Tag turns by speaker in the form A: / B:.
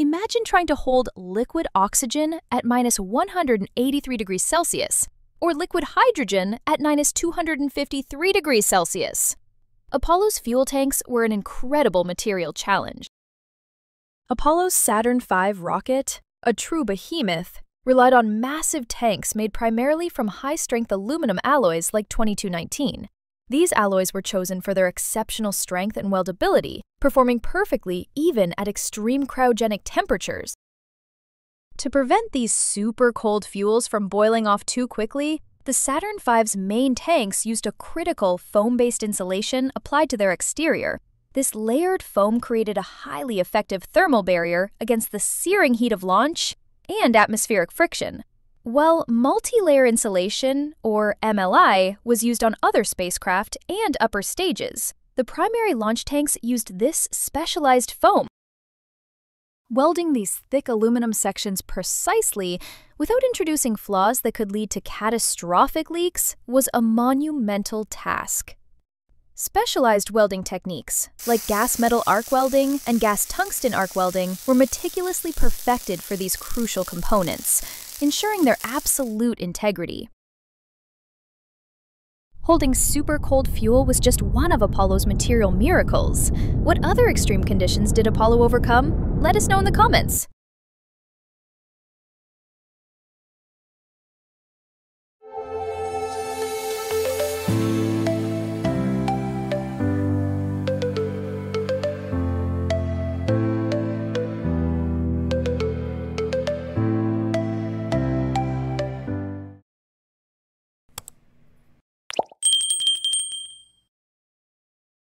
A: Imagine trying to hold liquid oxygen at minus 183 degrees Celsius or liquid hydrogen at minus 253 degrees Celsius. Apollo's fuel tanks were an incredible material challenge. Apollo's Saturn V rocket, a true behemoth, relied on massive tanks made primarily from high strength aluminum alloys like 2219. These alloys were chosen for their exceptional strength and weldability, performing perfectly even at extreme cryogenic temperatures. To prevent these super cold fuels from boiling off too quickly, the Saturn V's main tanks used a critical foam-based insulation applied to their exterior. This layered foam created a highly effective thermal barrier against the searing heat of launch and atmospheric friction, while multi-layer insulation, or MLI, was used on other spacecraft and upper stages, the primary launch tanks used this specialized foam. Welding these thick aluminum sections precisely without introducing flaws that could lead to catastrophic leaks was a monumental task. Specialized welding techniques, like gas metal arc welding and gas tungsten arc welding, were meticulously perfected for these crucial components, ensuring their absolute integrity. Holding super cold fuel was just one of Apollo's material miracles. What other extreme conditions did Apollo overcome? Let us know in the comments.